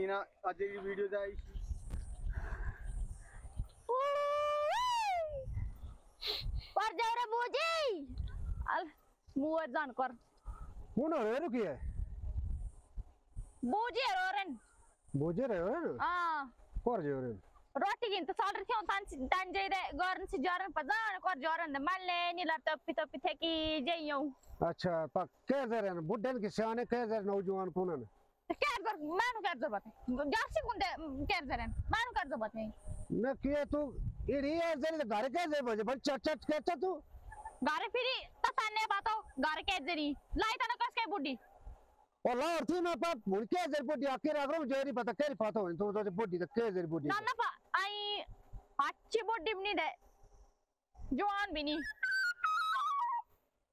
इना आज की वीडियो दा पर जाऊ रे बुजी अल मुवर जान कर कौन हो रहे रुकी है बुजी रोरन बोझे रहे हो आ कर जो रहे रोटी गिन तो साल रही तान तान जाई दे गरन से जरन पजान कर जरन दे मल्ले नी लर तपी तपी थे की जइयो अच्छा पक कह दे बुड्ढन के सियाने कह दे नौजवान कौन है क्या कर मानु कर दो बात जासी कुंदे कर जरन मानु कर दो बात नहीं न किए तू इड़ी जरे घर के जे बजे? बल चट चट कहता तू। गारे फिरी तसाने बातो गारे के जरी लाई तना कस के बुड्डी और ला और थी ना पाप मुड़ के जरे बुड्ढी आके रख रो जेरी पता केरी पता तो तो बुड्ढी तो के जरे बुड्ढी। नाना पा आई अच्छी बुड्डी बनी दे। जवान भी नहीं।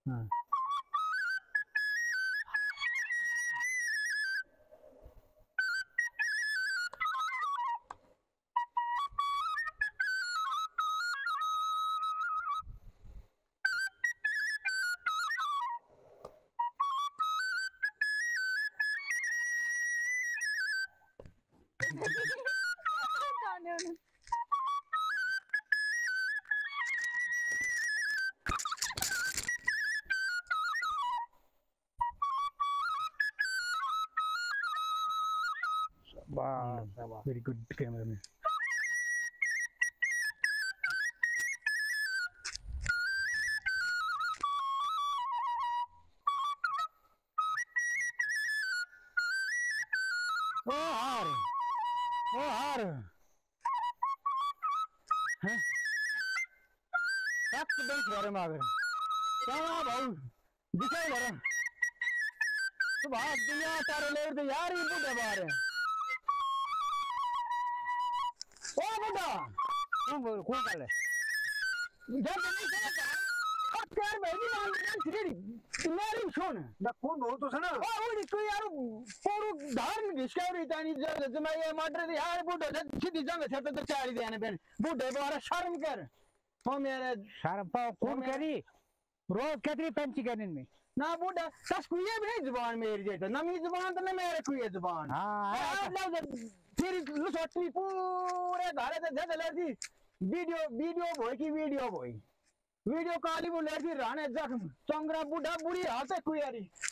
हाँ। जाने उन्हें। वाह वेरी गुड यार ये बुढ़े बाहर है। ओ बुढ़ा तू बोल कौन कर ले। जब नहीं चला अब यार भाई भी मान मान सिरी तुम्हारी सुन। ना कौन बोल तो सुना। ओ वो कोई यार पोरू धार में घिसका रही तानी जब जब मैं ये मार रही यार बुढ़े सीधी जंग से तो चाली देने बेन बुढ़े बाहर शर्म कर। ओ मेरे शर्म पाओ कौन कह रही रोज कहती पंची कहने में ना बुढ़ा सस कोई भी नहीं ज़ुबान मेरी जेता ना मेरी ज़ुबान तो ना मेरे कोई ज़ुबान। हाँ फिर लुसोटी पूरे घरे से धद लगी वीडियो वीडियो बोई की वीडियो बोई वीडियो काली बोले थी राणे जख्म चंगरा बुढ़ा बुढ़ी हाथ है कोई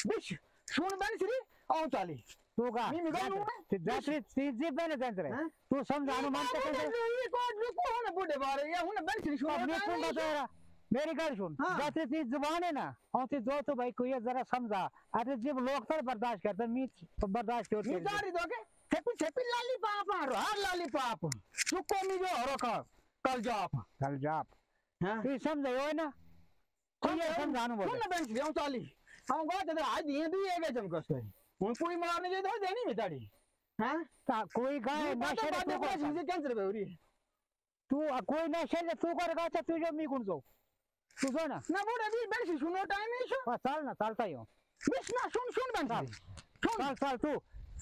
बिश सुन बन श्री आओ चाली। तू का? मी मिगाऊ नू ना? जात्री सीधी पे न तंत्र? तू समझानो मान तो ये को रुको हो ना बुढ़े बारे? या हूँ ना बन श्री सुन सुन बता रहा मेरी गल सुन हाँ। जात्री ती ज़ुबान है ना और ती जो तो भाई कोई जरा समझा। अरे जब लोग तर बर्दाश्त करते मी बर्दाश्त क्यों ये कर जारी दोगे छेपी छेपी लाली पाप मारो हार लाली पाप। चुको मी जो हरो का कल जाप कल जाप हाँ। तू समझो है ना? कोई ये समझानो बोले बन श्री आओ चाली हम गो ते आज दिए दी है जम कस करी हूँ कोई मारने जे तो देनी मिताड़ी हाँ? ता कोई गाय नशे रे तू कर। चीज़ें कैंसर बेवरी तू कोई नशे तू कर का तू जो मी कुण जो तू जो ना। ना बुढ़े भी बन श्री सुनो टाइम ही बस चल ना चलता ही हूँ बिस ना सुन सुन बन चल श्री सुन। चल चल तू।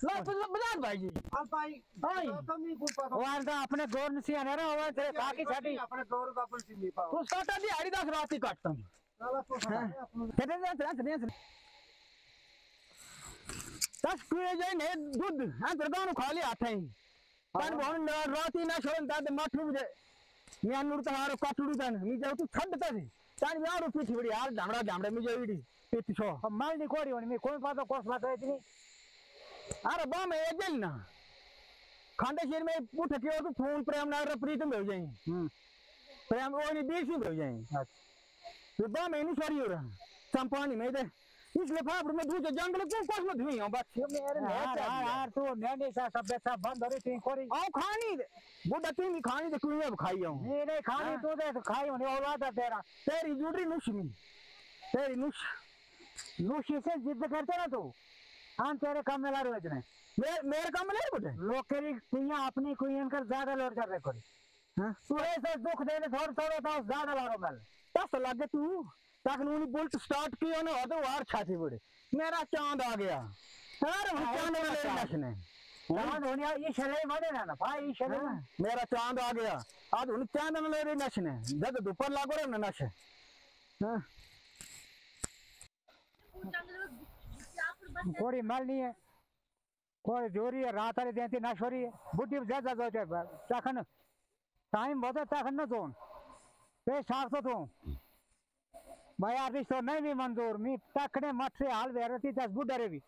ला तो बजाज भाई जी। अब भाई हाय कमी को पता। वो आंदा अपने गौर नसी आने रहा हुआ तेरे काकी छाटी अपने गौर का अपन सिंधी पाओ। तू साटा दी आड़ी दस रात ही काटता हूँ। साला तो अपन। तेरे दस रात नहीं दस कुए जाए ने दूध हाँ दरगाह खा लिया था मैं मी धामड़ा में जाऊ इडी पीठ छो अब माल नहीं कोड़ी होनी मैं कौन पाता कोस बात है इतनी अरे बा मैं एजल ना खांडे शेर में पुठ के तो फ़ोन प्रेम नगर प्रीतम हो जाए प्रेम वो नहीं बीस में हो जाए तो बा मैं नहीं सॉरी हो रहा संपानी में दे इस लिफाफे में दूसरे जंगल को कोस में धुई हूँ बस। ये मेरे यार यार यार तू नैनी सा सब बेचा बंद हो रही थी कोरी। आओ खानी। बुढ़ा तू नहीं खानी दे कुएँ में खाई हूँ नहीं नहीं खानी हाँ। तू दे तो खाई होनी औलाद है तेरा। तेरी जुड़ी नुश में तेरी नुश लूशी से जिद करते ना तू। हम तेरे काम में लारू इतने। मेरे मेरे काम नहीं बुढ़े लोग तेरी कुइयाँ अपनी कुइयाँ कर ज़्यादा लोड कर रहे कोरी। हाँ? तू ऐसे दुख देने थोड़ा थोड़ा तो ज़्यादा लारो मल बस लगे तू। तक नूनी बुल्ट स्टार्ट किया ना तो वार छाती बुढ़े मेरा चाँद आ गया। अरे हाँ, चाँद वाले नशने। चाँद होनी ये शले मने ना ना। भाई शले हाँ, मेरा चाँद आ गया। आज उन चाँद न ले रही नशने। जब दोपहर लागो रे न नशे। हाँ। कोरी मल नहीं है। कोई जोरी है रात वाले देती ना छोरी है। बुढ़ी ज़्यादा जो चाखन टाइम बहुत है चाखन ना जोन। पे साफ़ तो तू भाई यार रिश्तो नहीं भी मंजूर मी तकने मठ से हाल वेरती दस बुढ़ा रे भी।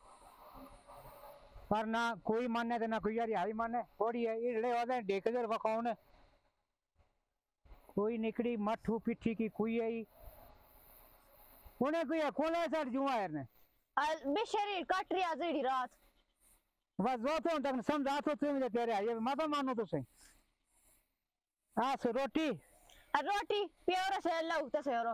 पर ना कोई माने ते ना कोई यार हाई माने। थोड़ी है इड़े होदे डेक जर वकाउन कोई निकड़ी मठू पिठी की कोई आई उन्हें कोई कोले सट जुआ यार ने? बेशरीर कट रही आज इड़ी रात। बस वो तो तक समझा तो तुम मुझे तेरे ये मत मानो तो सही। आस रोटी? रोटी प्योर से लऊ तसे रो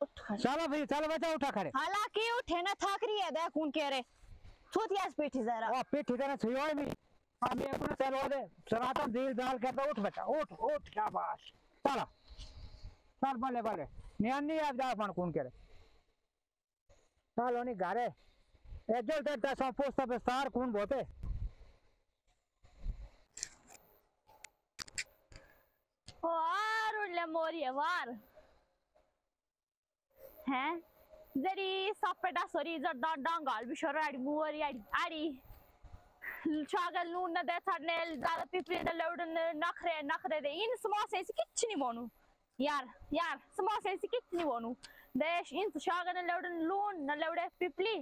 चलो फिर चलो बच्चा उठा खड़े। हालाँकि उठे ना थक रही है देख कौन कह रहे। छूतियास पीठी जरा। ओ पीठ इधर छुई होई मी अब ये अपना चलो दे सनातन दिल दाल कहता उठ बच्चा उठ उठ शाबाश। चलो। चल भले भले। नियानी आप जा पण कौन करे चलो नी घरे। एजल ते तसा पोस्ट पे स्टार कौन बोते। वार उडले मोरी वार हैं? जरी सपेटा सोरी जर डांगाल बिशोर आडी मुवरी आडी आडी शागल नून न दे छाडने दादा पिपरी द लवडन नखरे नखरे दे। इन समोसे से किच नहीं बोनू। यार यार, समोसे से किच नहीं बोनू। देश इन शागल न लवडन लून न लवडे पिपली।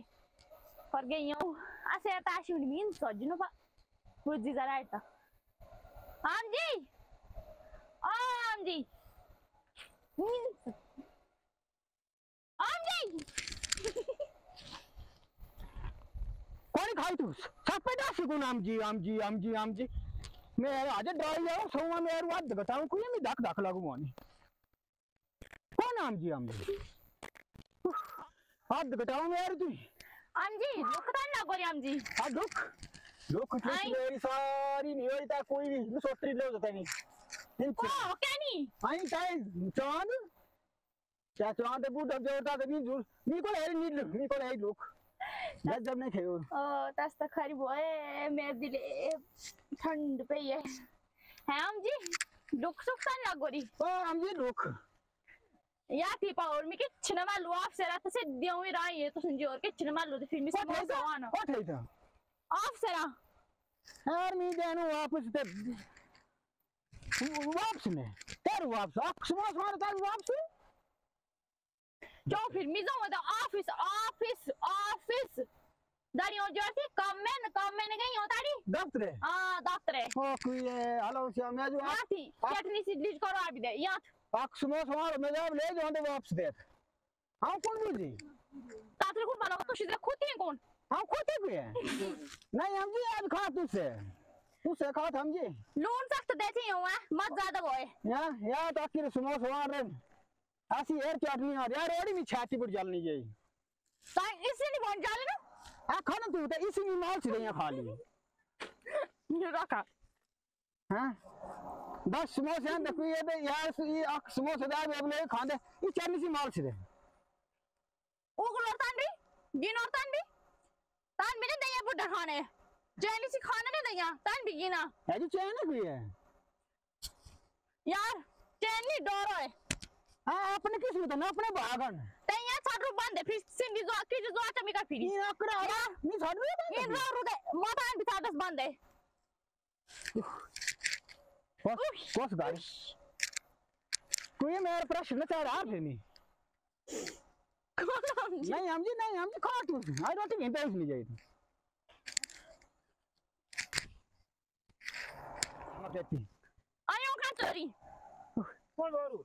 पर गई हूँ। असे ताशी उन मीन सजनो पा बुझी जरा ऐटा आम जी! आम जी! मीन आम जी कौन खाई तू? सपेटा सिगुन आम जी आम जी आम जी आम जी मैं आज ड्राई जाओ सोमा मैं यार वाद बताऊँ कोई मैं धक धक लागू मानी। कौन आम जी आम जी हाथ बताऊँ मैं यार तू? आम जी दुखता ना गोरी आम जी आ दुख दुख की मेरी सारी नियोजता कोई नहीं सोत्री ले जाता नहीं इन ओ कैनी आई ताई चाँद? क्या चाँद बूढ़ा जोड़ता तो नहीं जुड़ नी को है नी नी को है लोग जब जब नहीं ओ तस तक खरी बोए मेरे दिले ठंड पे ये। है आम जी दुख सुखता ना गोरी ओ हम जी दुख। या थी पावर में किच न मालू आप से रात से दियो ही रहा ये तो सुन और किच न मालू तो फिर है मौत आना। what है था। आप से रहा यार मी जानो वापस ते वापस ने तेरे वापस आप सुबह सुबह तेरे वापस? जो फिर मिजो में ऑफ़िस ऑफ़िस ऑफ़िस दारी हो जाती कम में कम में न गई हो तारी दफ्तर है हाँ दफ्तर है ओ कोई है हेलो श्याम मैं जो यहाँ थी चटनी सी डिश करो आप दे यहाँ आप सुबह सुबह मैं जब ले जाऊँ तो वापस दे हम कौन बुझी तातरे को बना तो सीधे खुद ही कौन हम खोते भी है नहीं हम जी आज खा तुझसे तुझसे खा हम जी लून सख्त देती हूँ मैं मत ज़्यादा बोए या या ताकि सुबह सुबह ऐसी एयर चटनी और यार एड़ी में छाती पर जलनी जाई ताई इससे नहीं बोल जाले ना आ खाना तू तो इसी में माल से खा ली ये रखा हाँ दस समोसे हैं देखो ये तो यार ये अख समोसे दाल में अपने खाते ये चटनी सी माल से उगलो तान भी गिन और तान भी तान भी नहीं दैया बुढ़ा खाने जैनी सी खाना नहीं दैया तान भी गिना है जी चैन कोई है यार चैन नहीं डोरो है अपने किस में तो ना अपने भागन ते यहाँ छोड़ रू बंद है फिर सिंधी जो आखिरी जो आता मिका फिर ये अकड़ा आ मैं छोड़ रू बंद ये रो रू दे माता आन बिता दस बंद है बस बस गाइस तू ये मेरा प्रश्न ना चाह रहा फिर नहीं नहीं हम जी नहीं हम जी खा तू आई रोटी में पैसे नहीं जाएगी आयो का चोरी कौन बोलू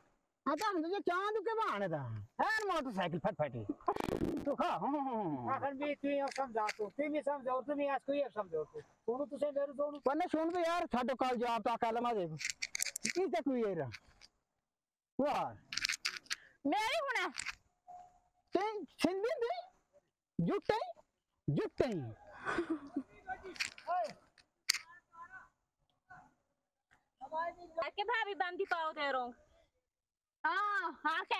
हाँ तो हम तुझे चाँद के बहाने था है मोटरसाइकिल फट फटी। तो खा। हाँ हाँ हाँ आखिर भी तू ये समझातो तुम्ही समजाव तुम्ही आज कोई समजावतो दोनों तुझे मेरे दोनों पन्ने सुन भी यार छाटो काल जवाब ता कलमा दे। की तक हुई है वाह मेरी हुना? ते सिंधी दे जुटे जुटे के भाभी बांधी पाओ तेरो हाँ ఆర్కే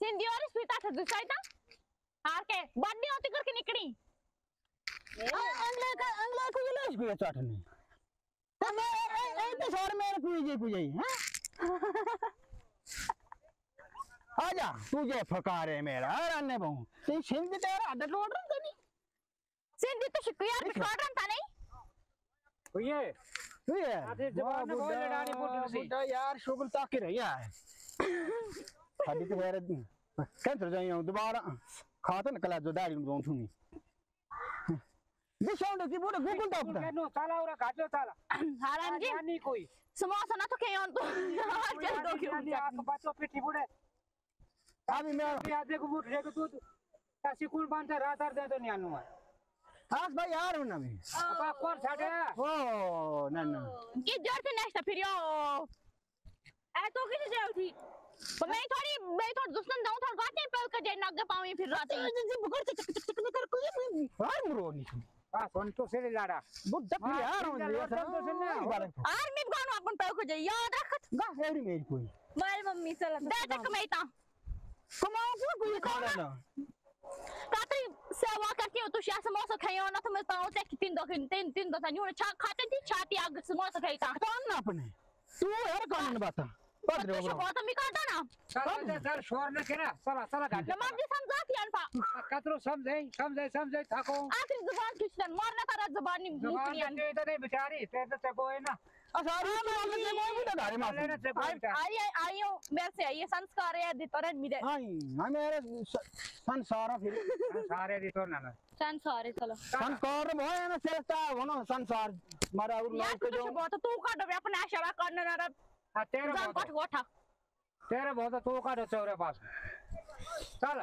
సింధియోరి స్వీత చూసాయిత ఆర్కే బన్నీ అవుతి కొరికి నిక్కడి अंगला अंगला को लाश को चाट नहीं हम तो ए तो सर मेरे पूजे पूजे हाँ आजा तुझे फकारे मेरा अरे अन्ने बहु। ते सिंध तेरा अड्डा टोड़ रहा था नहीं सिंध तो शिकुया पे टोड़ रहा था नहीं? भैया भैया आधे जवान बोल लड़ानी बोल रही यार शुगल ताके रही है। खाली तो भएर क्यान्सर चाहिँ आउँदो बाह्र खात न कला जो दाडी गाउँछु नि बिसाउन कि बोले गुगल तो अपना नो साला और काटो साला। हाराम जी। नहीं कोई। समोसा ना तो कहीं तो चल दो क्यों आप बच्चों पिटी बुड़े अभी मैं याद देखो बूट देखो तू ऐसी कुल बाँध रातार दे तो न्यानु है हाँ भाई यार हूँ ना मैं कौन छाटे ओ ना ना। ये ज़ोर से नेक्स्ट फिर यो ए तो किसी जाओ थी? तो मैं थोड़ी मैं थोड़ी दुश्मन जाऊँ थोड़ा गाते पल का जे नग पाऊँ फिर रात ही। जी बुकर चक चक चक न कर कोई यार मरो नहीं हाँ सुन तो से। लाड़ा बुड्ढा फिर यार हूँ ये आर मैं गानो अपन पल को जे याद रखत गा हेरी मेरी कोई। मारी मम्मी चला दे दे कमाईता कमाओ को कोई खाना ना। कातरी सेवा करके हो तो शायद समोसा खायो ना तो मैं पाऊँ ते तीन दो तीन तीन दो तनी छा खाते थी? छाती आग समोसा खाईता कौन ना अपने। तू यार कौन ने बता। रे तो मी करतो ना सर सर शोर न करा चला चला गाडी मग समजात यान पा कतरो समजे समजे समजे थाको आखरी ज़ुबान किशन मरना करा ज़ुबान नी निकली यान ते तो बेचारी ते तो चबो है ना सारी मामले से मैं संसार संसार संसार है चलो संसार वो है ना जो बहुत तू काट अपना इशारा करना ना આ તેરે જાન કોઠ ગોઠા તેરે બહુ તો કાઢો છો રે પાસ ચાલ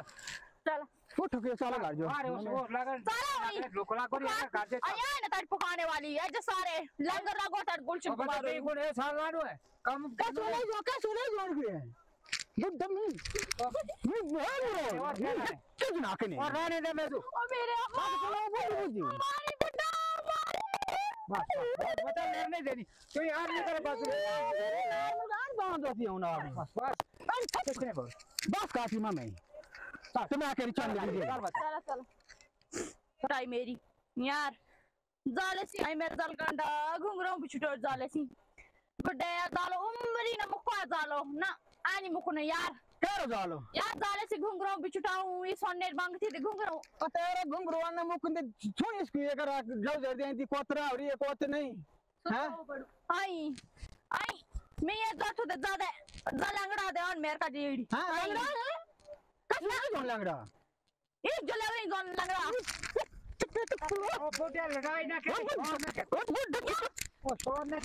ચાલ उठ हाँ। तो के साला हाँ, घर जो। अरे उसको लगा साला वही। लोकला को यार घर से अरे ना तट पकाने वाली है जो सारे लंगर लगो तट गुलशन को बात है। कौन है साला नो है। कम का सुने जो का सुने जोड़ के है? ये दम नहीं। तो- ये बोल रहा है। क्या जनाके नहीं और रहने दे मैं तू ओ मेरे अम्मा बस बस बता लेने देनी तो यार नहीं कर बस गान बाँध दती हूँ ना बस बस कुछ नहीं बोल बस काफ़ी माँ तो चल चल चलो मेरी यार आई मेरे जाल बड़े जालो उमरी ना मुखा जालो ना आनी मुखो ना यार ક્યારે જાલો યાર જાલે સી ઘુંગરો બિચુટાઉ ઈ સોને બંગ થી ઘુંગરો અત્યારે ઘુંગરો ને મુકંદ છોઈ સ્કુ એ કરા ગવ જર દે દી કોતરા આવરી એ કોત નહીં હા આઈ આઈ મે એ તો તો દાદા જા લંગડા દે ઓન મેર કા જીડી હા લંગડા કસલા ગોન લંગડા ઈ જો લેવરી ગોન લંગડા ઓ પોતે લડાઈ ના કે ઓ સોને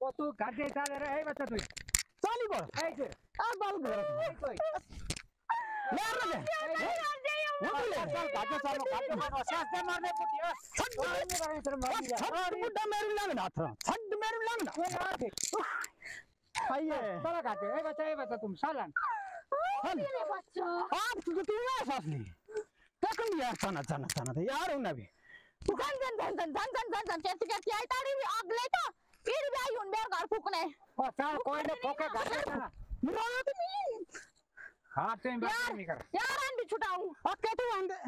কত গাড়ি চালে রে এই বাচ্চা তুই চালি বল এই যে আর বল ধরে তুই মার রে आप तुझे तू ना सांस ली तकन यार थाना थाना थाना थे यार उन अभी दुकान दन दन दन दन दन दन दन జన్ జన్ జన్ జన్ भी आग ले तो फिर भी आई उन ఈడు घर ఉండే గారు कोई ఓ సార్ घर కుక్క గారు तो नहीं हाँ से बात नहीं कर यार आन भी छुटाऊ और कैसे हो अंदर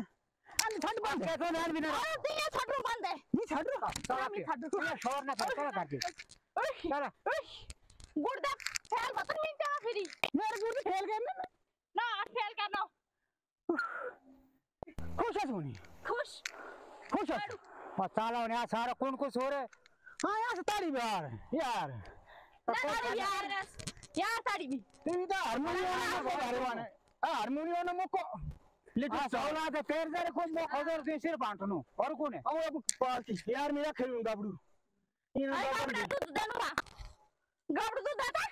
अंदर छट बंद कैसे हो यार बिना अरे तू ये छट रो बंद है नहीं छट रो साहब नहीं छट रो शोर ना कर करा करके अरे अरे गुर्दा फैल बतन मिनट का फिरी मेरे गुड़ फैल गए मैं चालवणी खुश। खुश असतो चालवणी असं अरे कोण कुस हो रे हा असं ताडी बिहार यार। यार। यार ताडी बी तुम्ही तर तो हार्मोनियम भारीवान हार्मोनियम। हाँ, मोको लेकिन हाँ, चावला आता तो पैर जारे खुश मो अगर हाँ। से सिर बांटनो और कौन है? अब पार्टी। यार मेरा खेलूं गाबड़ू इन गाबड़ू तू दनवा गाबड़ू तू दादा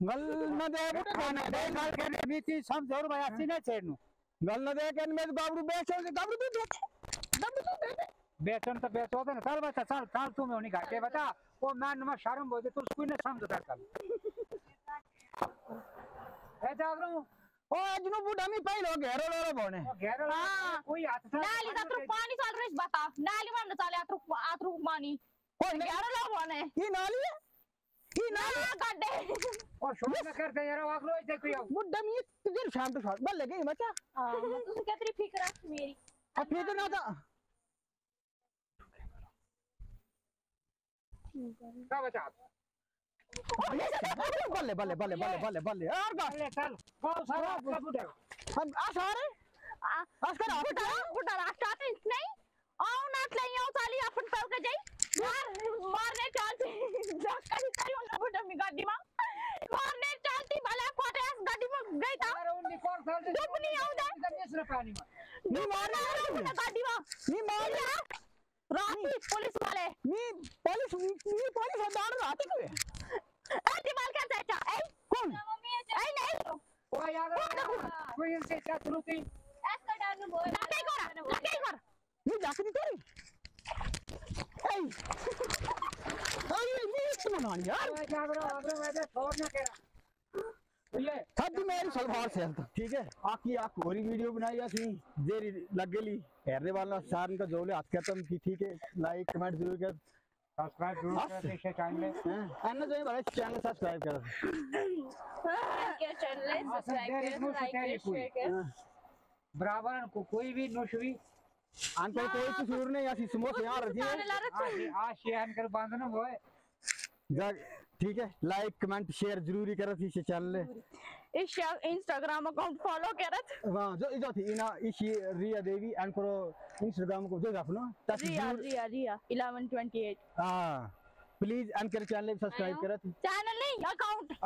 गल न दे उठाने दे गाल के बीती समझ और भाई अच्छी ना। छेड़नू गल न दे के में गाबड़ू बेचो गाबड़ू दूध गाबड़ू दूध बेचन तो बेचो तो चल बता चल चल तू में उन्हीं घाटे बता। वो मैं नमा शर्म बोलते तू कोई नहीं समझ कर कल ए जागरू ओ अजनु बुढ़ा मी पहलो घेरो लोरो बोने। घेर हाँ। कोई हाथ से नाली तत्र पानी चल रही बता। नाली में चले अत्र अत्र पानी ओ ग्यारह लोग होने ई नाली है? तुझे शाम तो शॉट बल लगे बच्चा तुझे कितनी फ़िक्र है मेरी? अब फिर ना था। का बचा। बल्ले बल्ले बल्ले बल्ले बल्ले बल्ले यार बस। चल चल सारा आपका बुढ़ा अब आ सारे। आज कर आप बुटा बुटा रास्ता तो नहीं। आओ नाच ले आओ चाली अपन पल के जाई मार मारने चलती। जक्करी करी उन बुटा मी गाड़ी में। मारने चलती भले कोटे गाड़ी में गई था। यार उन्नी कौन सा डूब नहीं आऊ दे मिस्र पानी में नी मारना मारना गाड़ी में। नी मार। राती पुलिस वाले। नी पुलिस नी पुलिस दाड़ रात को। ए दिमाग क्या चाचा? ए कौन? ए नहीं ओ यार कोई इनसे क्या त्रुटि ऐसा डालने बोल लगे कर। लगे कर। नी जाके दी तेरी ए आई नी इतना मान यार ओ जागरो आगरो वैसे छोड़ ना केरा ये सब मेरी सलवार से ठीक है। आकी आक होरी वीडियो बनाई असली जेरी लग गेली हेरने वाला सारन का जोले हाथ खत्म की ठीक है। लाइक कमेंट ज़रूर कर सब्सक्राइब ज़रूर कर देखे चैनल हैं। अन्ना जो बड़ा चैनल सब्सक्राइब कर के चैनल सब्सक्राइब कर लाइक शेयर कर बराबर को कोई भी नुशवी अंकल कोई कसूर नहीं ऐसी समोसे यहाँ रखी है। आज आज शेयर कर बांधना वो ठीक है लाइक कमेंट शेयर ज़रूर ही करो इस चैनल इस इंस्टाग्राम अकाउंट फॉलो करत वहाँ जो इधर थी इना इसी रिया देवी एंड करो इंस्टाग्राम को जो अपना ताकि रिया रिया रिया 1128 हाँ प्लीज़ एंड कर चैनल सब्सक्राइब करो चैनल नहीं अकाउंट